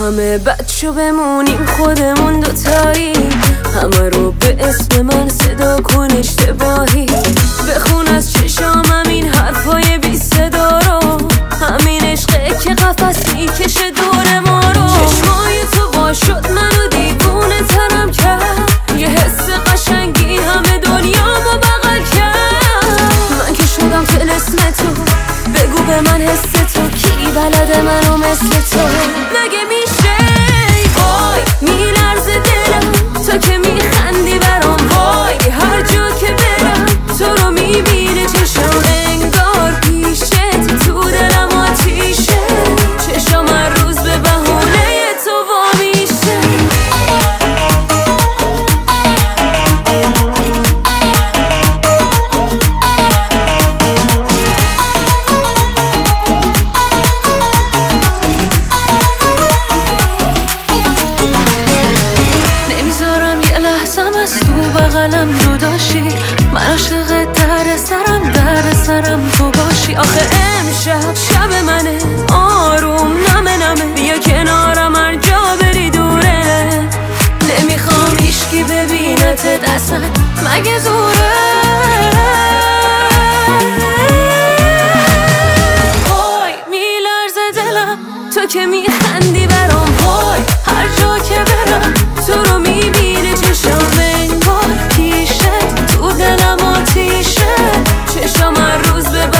همه بچه بمونیم خودمون دوتایی همه رو به اسم من صدا کن اشتباهی. بخون مثل تو. مگه میشه؟ وای میلرزه دلم. تو که میخندی لحظم از تو بغلم جداشی من عاشق در سرم در سرم تو باشی. آخه امشب شب منه آروم نمه نمه. بیا کنارم هر جا بری دوره. نمی‌خوام هیچکی ببینت دستت روز به